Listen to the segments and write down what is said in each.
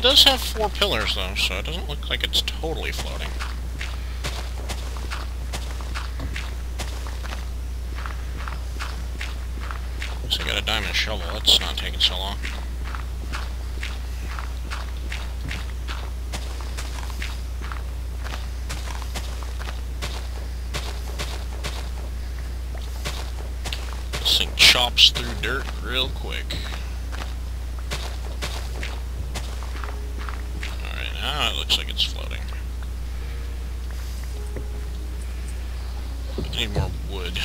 it does have four pillars, though, so it doesn't look like it's totally floating. So I got a diamond shovel. That's not taking so long. This thing chops through dirt real quick. Alright, now it looks like it's floating. I need more wood. Do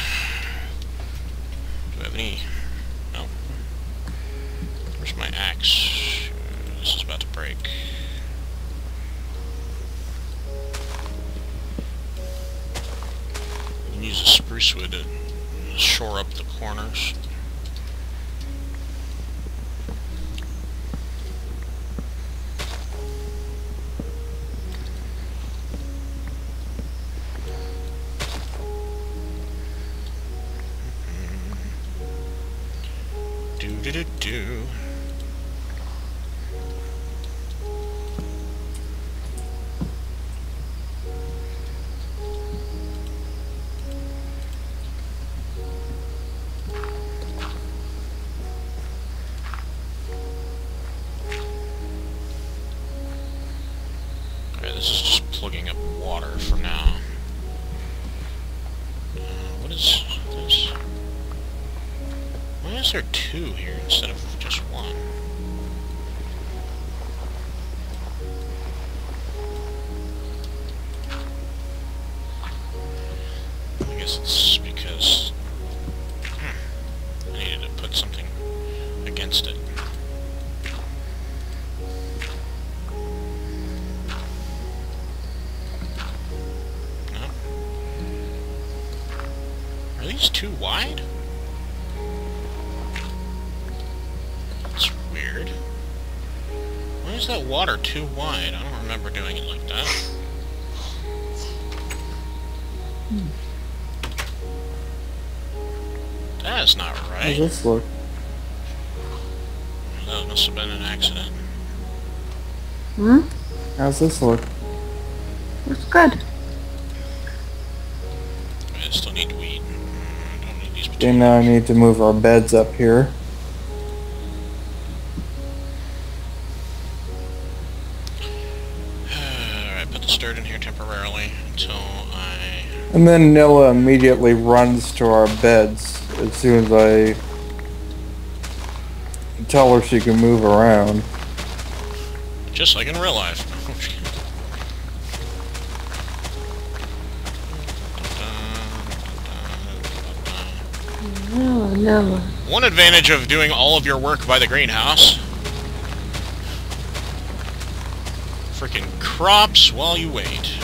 I have any... No. Where's my axe? This is about to break. Use the spruce wood to shore up the corners. Too wide? I don't remember doing it like that. That is not right. How's this look? That must have been an accident. Hmm? How's this look? Looks good. I still need to eat. Mm, Don't need these Okay, now I need to move our beds up here. And then Nilla immediately runs to our beds as soon as I tell her she can move around. Just like in real life. No, no. One advantage of doing all of your work by the greenhouse. Freaking crops while you wait.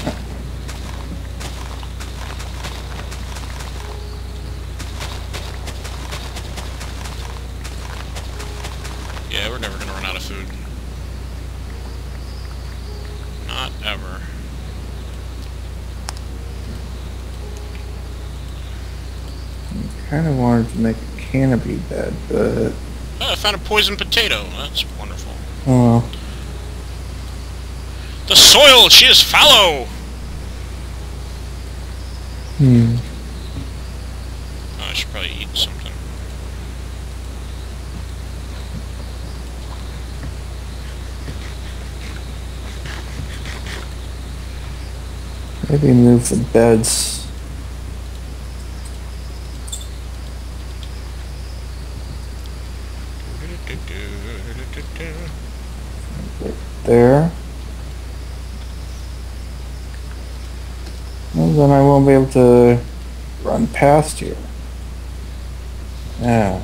Yeah, we're never gonna run out of food. Not ever. Kind of wanted to make a canopy bed, but Oh, I found a poisoned potato. That's wonderful. oh, The soil, she is fallow! hmm. Oh, I should probably eat something. Maybe move the beds. there. Well, then I won't be able to run past you. Yeah.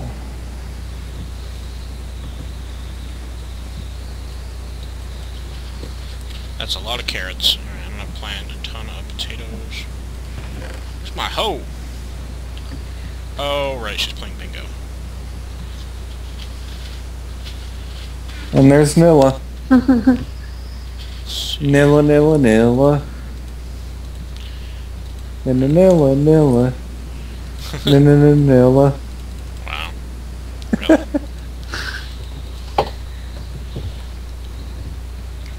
That's a lot of carrots. Alright, I'm gonna plant a ton of potatoes. Where's my hoe? Oh, right, she's playing bingo. And there's Nilla. Let's see. Nilla, Nilla, Nilla. Nilla, Nilla, Nilla. Wow. Really?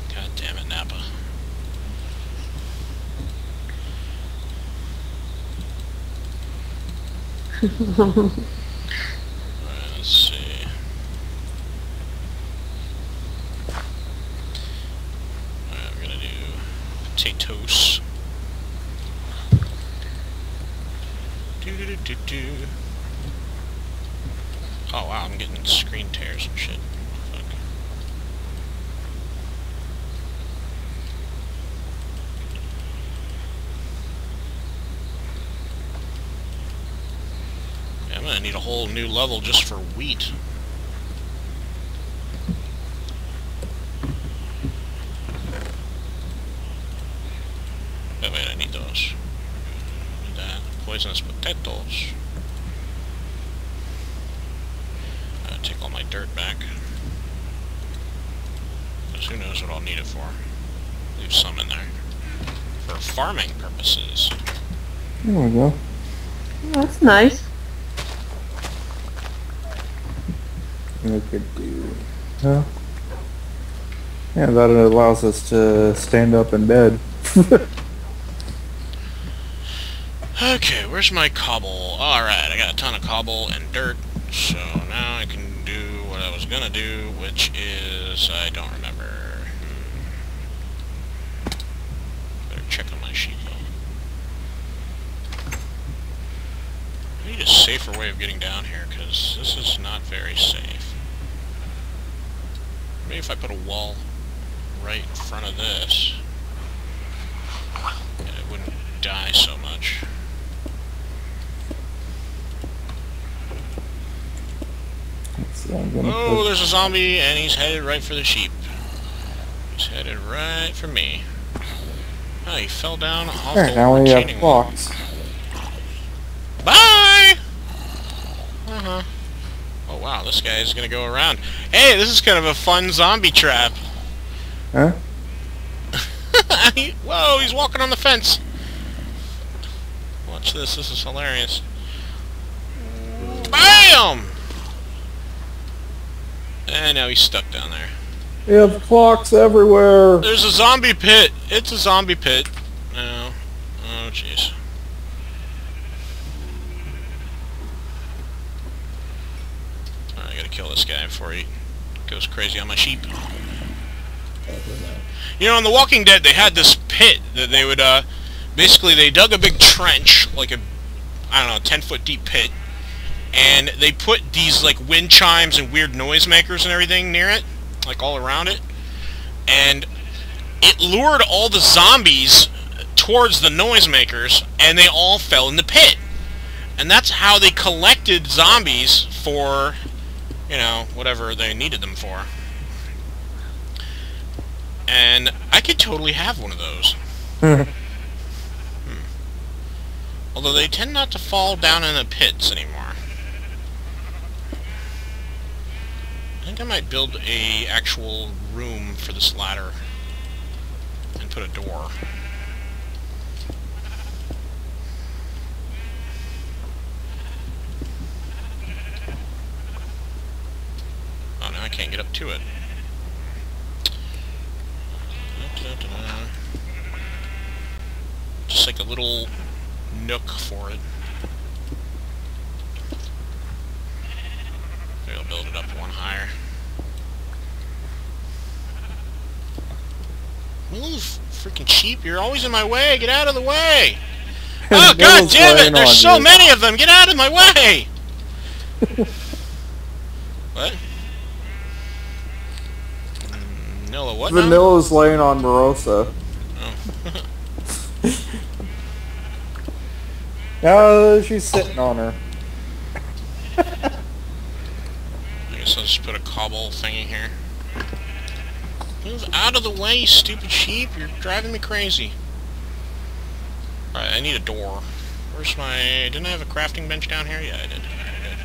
God damn it, Napa. Alright, let's see. Alright, we're gonna do potatoes. Do do do do do. Oh wow, I'm getting screen tears and shit. Fuck. Yeah, I'm gonna need a whole new level just for wheat. Oh wait, I need those. Need that. Poisonous potatoes. Uh, take all my dirt back. 'Cause who knows what I'll need it for. Leave some in there. For farming purposes. There we go. That's nice. We could do. Huh? Yeah, that allows us to stand up in bed. Okay, where's my cobble? Alright, I got a ton of cobble and dirt, so now I can do what I was gonna do, which is... I don't remember. Hmm. Better check on my sheet. I need a safer way of getting down here, because this is not very safe. Maybe if I put a wall right in front of this, and it wouldn't die so much. Let's see, I'm gonna Oh, there's a zombie, and he's headed right for the sheep. He's headed right for me. Oh, he fell down off there, the now we have retaining wall. Bye! Uh-huh. Oh, wow, this guy is gonna go around. Hey, this is kind of a fun zombie trap. Huh? Whoa, he's walking on the fence. Watch this, this is hilarious. BAM! And now he's stuck down there. We have clocks everywhere. There's a zombie pit. It's a zombie pit. No. Oh, jeez. Gotta kill this guy before he goes crazy on my sheep. You know, in The Walking Dead, they had this pit that they would, uh, basically they dug a big trench, like a, I don't know, 10 foot deep pit, and they put these, like, wind chimes and weird noisemakers and everything near it, like, all around it, and it lured all the zombies towards the noisemakers, and they all fell in the pit. And that's how they collected zombies for, you know, whatever they needed them for. And I could totally have one of those. Hmm. Hmm. Although they tend not to fall down in the pits anymore. I think I might build a actual room for this ladder and put a door. Oh, now I can't get to it. Just like a little nook for it. Maybe I'll build it up one higher. Move, freaking sheep! You're always in my way. Get out of the way! Oh god damn it! There's so you. many of them. Get out of my way! what? What? now? Vanilla's laying on Morosa. Oh. Oh, she's sitting on her. I guess I'll just put a cobble thingy here. Move out of the way, you stupid sheep. You're driving me crazy. Alright, I need a door. Where's my... Didn't I have a crafting bench down here? Yeah, I did. I did.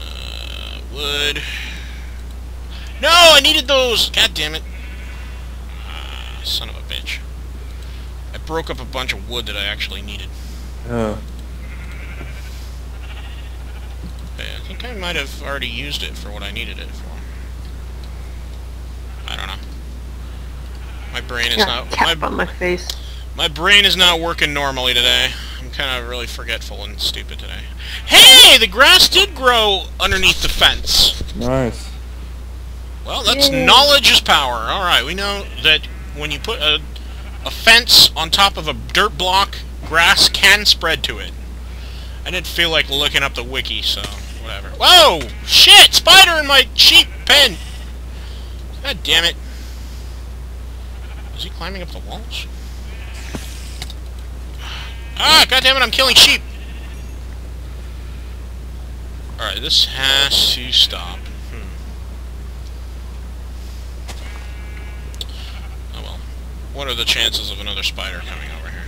Uh, wood. Needed those! God damn it. Ah, son of a bitch. I broke up a bunch of wood that I actually needed. Oh. Yeah, I think I might have already used it for what I needed it for. I don't know. My brain is Got not... tap My, on my face. my brain is not working normally today. I'm kind of really forgetful and stupid today. Hey! The grass did grow underneath the fence! Nice. Well, that's Yay. knowledge is power. Alright, we know that when you put a, a fence on top of a dirt block, grass can spread to it. I didn't feel like looking up the wiki, so whatever. Whoa! Shit! Spider in my sheep pen! God damn it. Is he climbing up the walls? Ah, god damn it, I'm killing sheep! Alright, this has to stop. Hmm. Oh well. What are the chances of another spider coming over here?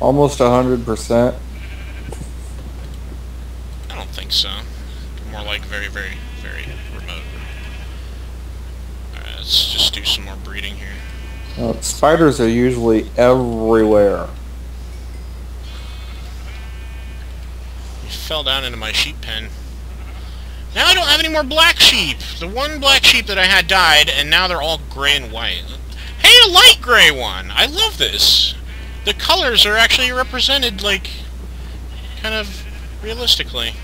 Almost a hundred percent. I don't think so. More like very, very, very remote. Alright, let's just do some more breeding here. Uh, spiders are usually everywhere. He fell down into my sheep pen. Now I don't have any more black sheep! The one black sheep that I had died, and now they're all gray and white. A light gray one! I love this! The colors are actually represented, like, kind of realistically.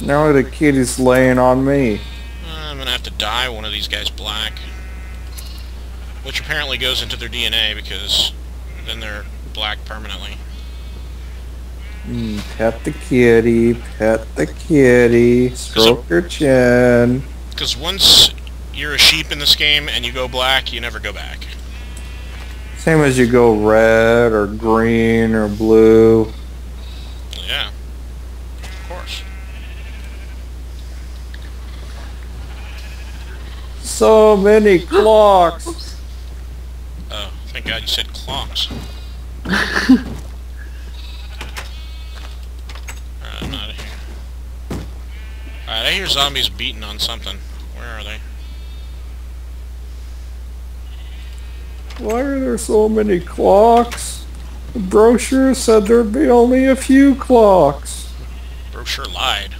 Now the kitty's laying on me. I'm gonna have to dye one of these guys black. Which apparently goes into their DNA because then they're black permanently. Mm, pet the kitty, pet the kitty, stroke her chin. Because once you're a sheep in this game and you go black, you never go back. Same as you go red or green or blue. Yeah. Of course. So many clocks. Oh, thank God you said clocks. Alright, I'm out of here. Alright, I hear zombies beating on something. Where are they? Why are there so many clocks? The brochure said there'd be only a few clocks. Brochure lied.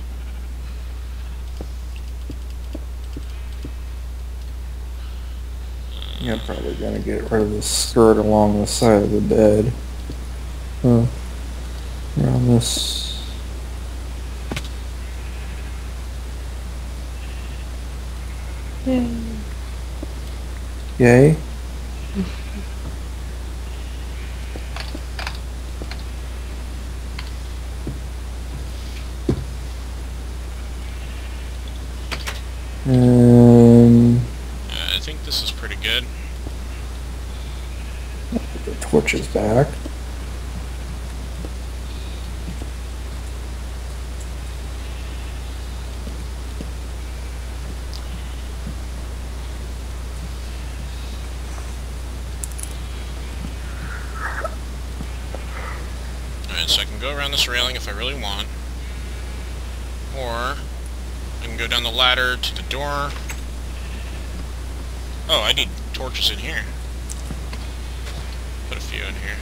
Yeah, probably gonna get rid of the skirt along the side of the bed. Huh. Around this. Hmm. Yay. Yay. And Uh, I think this is pretty good. The back. Alright, so I can go around this railing if I really want. Or, I can go down the ladder to the door. Oh, I need torches in here. Put a few in here.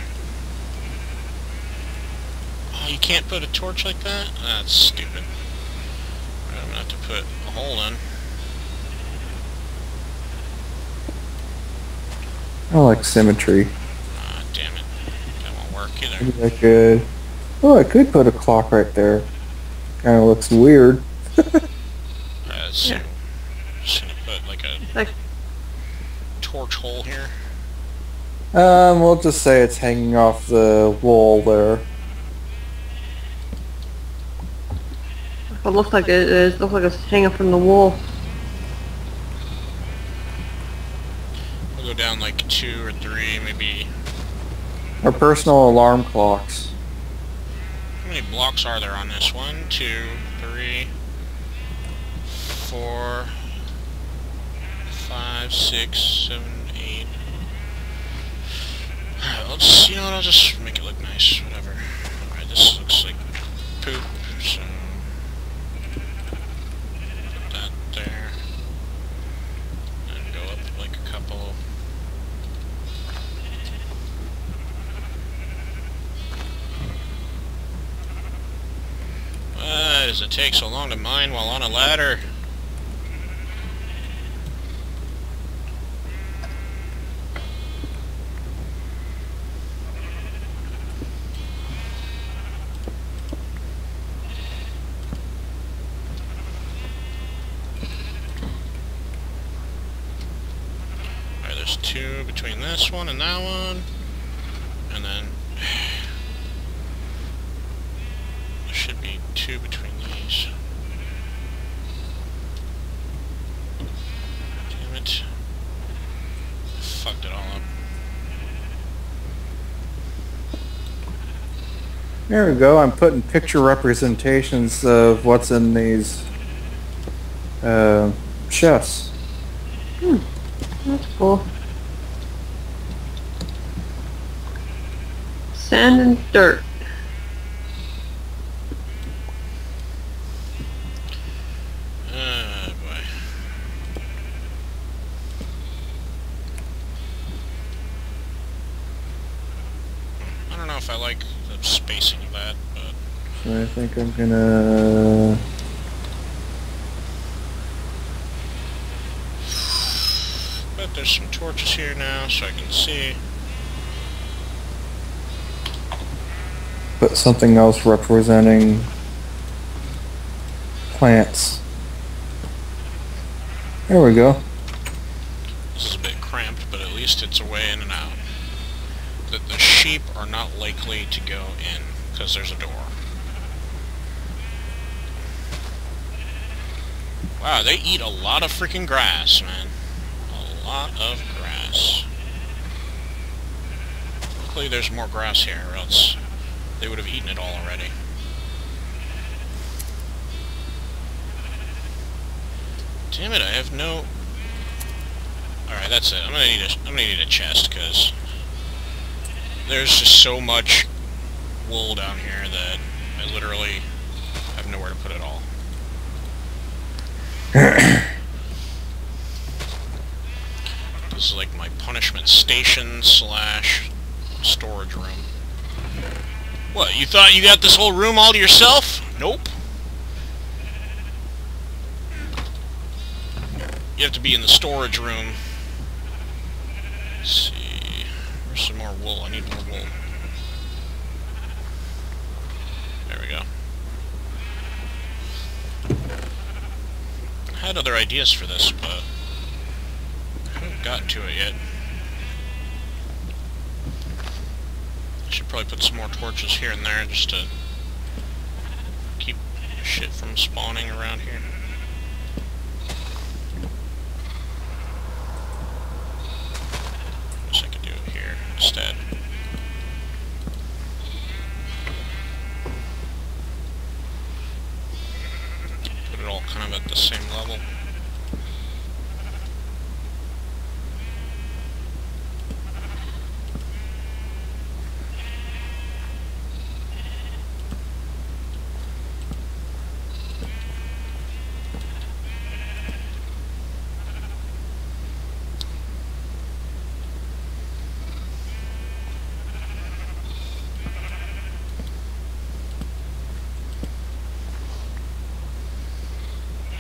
Oh, you can't put a torch like that? That's stupid. I'm gonna have to put a hole in. I like symmetry. Ah, damn it. That won't work either. Maybe I could. Oh, I could put a clock right there. Kind of looks weird. Alright, let's see. Yeah. Just gonna put like a Like, torch hole here. Um, we'll just say it's hanging off the wall there. it looks like it is. looks like it's hanging from the wall. We'll go down like two or three, maybe. Our personal alarm clocks. How many blocks are there on this? One, two, three, four, five, six, seven, eight. Alright, let's, you know what, I'll just make it look nice, whatever. Alright, this looks like poop, so... Put that there. And go up like a couple. Why does it take so long to mine while on a ladder? This one and that one. And then... There should be two between these. Damn it. Fucked it all up. There we go. I'm putting picture representations of what's in these uh, chests. That's cool. Sand and dirt. Oh boy. I don't know if I like the spacing of that, but So I think I'm gonna. but there's some torches here now, so I can see. Put something else representing plants. There we go. This is a bit cramped, but at least it's a way in and out. The, the sheep are not likely to go in, because there's a door. Wow, they eat a lot of freaking grass, man. A lot of grass. Luckily there's more grass here, or else they would have eaten it all already. Damn it, I have no... Alright, that's it. I'm gonna need a, I'm gonna need a chest, because there's just so much wool down here that I literally have nowhere to put it all. this is like my punishment station slash storage room. What, you thought you got this whole room all to yourself? Nope. You have to be in the storage room. Let's see. There's some more wool? I need more wool. There we go. I had other ideas for this, but I haven't gotten to it yet. I should probably put some more torches here and there just to keep shit from spawning around here. Guess I could do it here instead. Put it all kind of at the same level.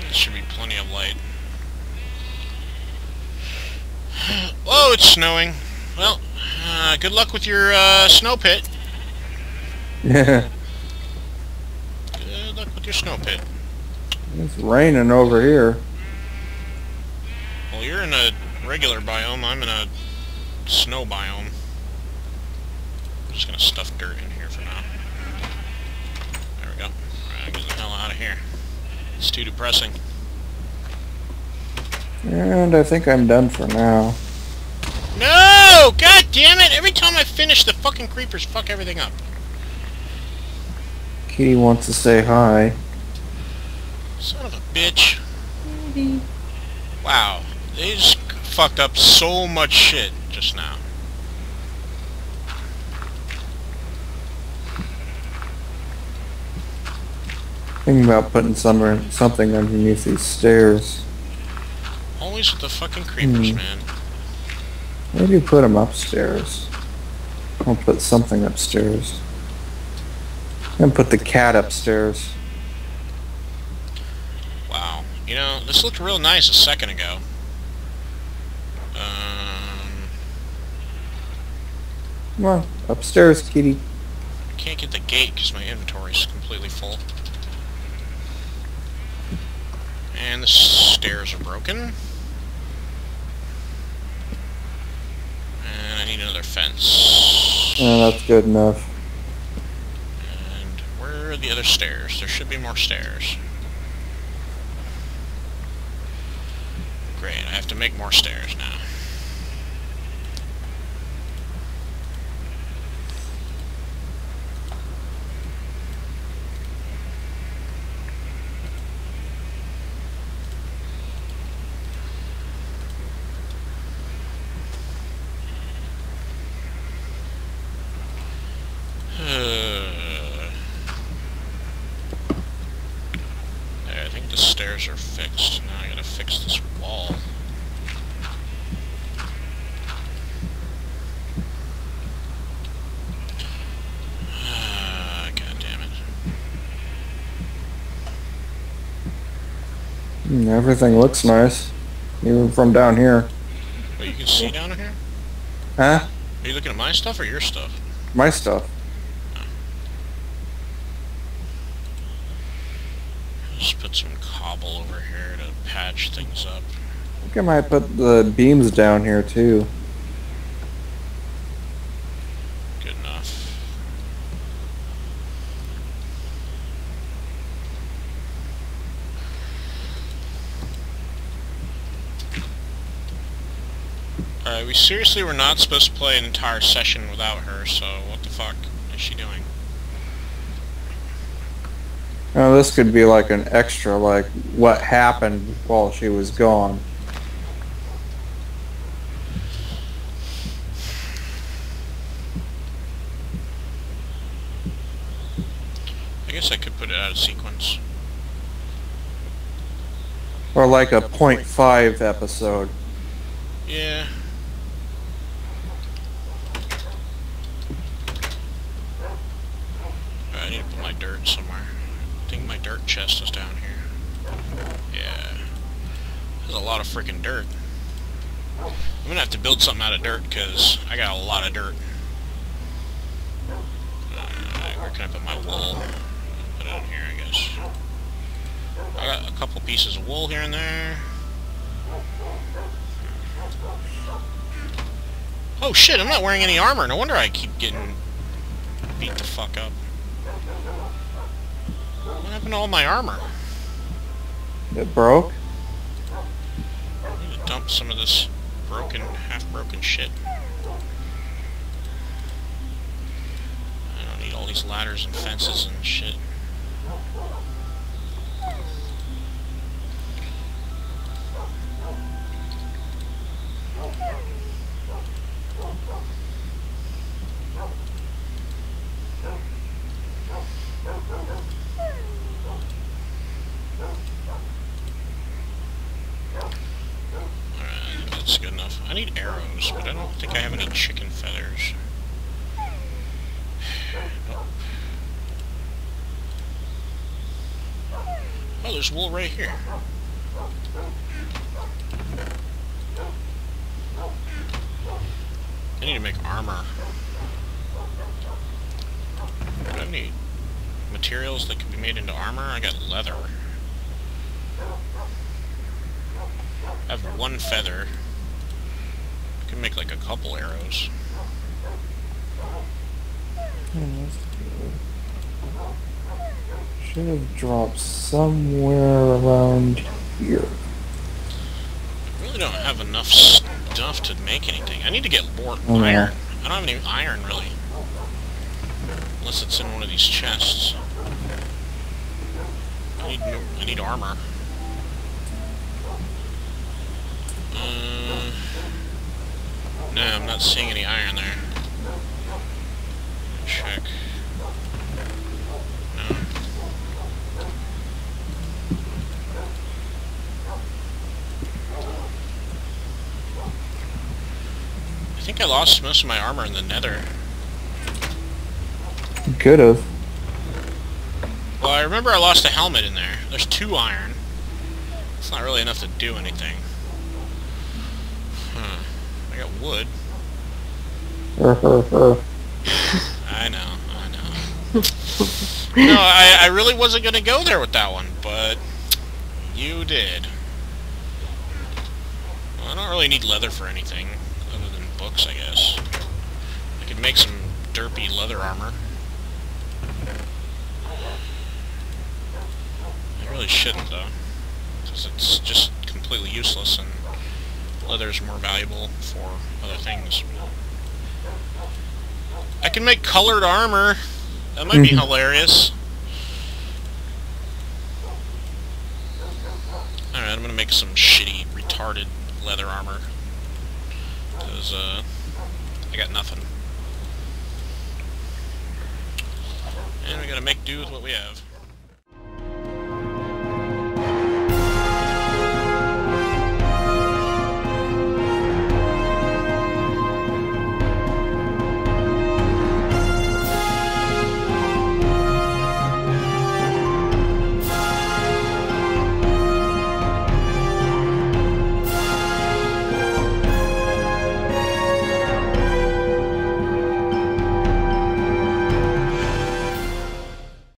There should be plenty of light. Whoa, it's snowing. Well, uh, good luck with your uh, snow pit. Yeah, Good luck with your snow pit. it's raining over here. Well, you're in a regular biome. I'm in a snow biome. I'm just gonna stuff dirt in here for now. There we go. Alright, get the hell out of here. It's too depressing. And I think I'm done for now. No! God damn it! Every time I finish, the fucking creepers fuck everything up. Kitty wants to say hi. Son of a bitch. Wow. They just fucked up so much shit just now. Thinking about putting some something underneath these stairs. Always with the fucking creepers, Hmm. man. Maybe put them upstairs. I'll put something upstairs. And put the cat upstairs. Wow. You know, this looked real nice a second ago. Um, Come on, upstairs, kitty. I can't get the gate because my inventory is completely full. And the stairs are broken. And I need another fence. Yeah, that's good enough. And where are the other stairs? There should be more stairs. Great, I have to make more stairs now. Uh, There, I think the stairs are fixed. Now I gotta fix this wall. Ah, God damn it. Mm, Everything looks nice, even from down here. Wait, you can see down here? Huh? Are you looking at my stuff or your stuff? My stuff. Just put some cobble over here to patch things up. I think I might put the beams down here too. Good enough. Alright, we seriously we're not supposed to play an entire session without her, so what the fuck is she doing? Now this could be like an extra, like what happened while she was gone. I guess I could put it out of sequence. Or like a .5 episode. Yeah. I need to put my dirt somewhere. I think my dirt chest is down here. Yeah. There's a lot of freaking dirt. I'm gonna have to build something out of dirt because I got a lot of dirt. Where can I put my wool? Put it in here, I guess. I got a couple pieces of wool here and there. Oh shit, I'm not wearing any armor. No wonder I keep getting beat the fuck up. What happened to all my armor? It broke? I need to dump some of this broken, half-broken shit. I don't need all these ladders and fences and shit. Alright, that's good enough. I need arrows, but I don't think I have any chicken feathers. Oh, there's wool right here. I need to make armor. Do I any materials that can be made into armor? I got leather. I have one feather. Can make like a couple arrows. Should have dropped somewhere around here. I really don't have enough stuff to make anything. I need to get more Oh, iron. I don't have any iron really. Unless it's in one of these chests. I need I need armor. Uh, no, I'm not seeing any iron there. Check. No. I think I lost most of my armor in the nether. Could have. Well, I remember I lost a helmet in there. There's two iron. It's not really enough to do anything. I wood. I know, I know. no, I, I really wasn't going to go there with that one, but you did. Well, I don't really need leather for anything, other than books, I guess. I could make some derpy leather armor. I really shouldn't, though. Because it's just completely useless, and leather's more valuable for other things. I can make colored armor. That might be Mhm. hilarious. Alright, I'm gonna make some shitty, retarded leather armor. Because, uh, I got nothing. And we gotta make do with what we have.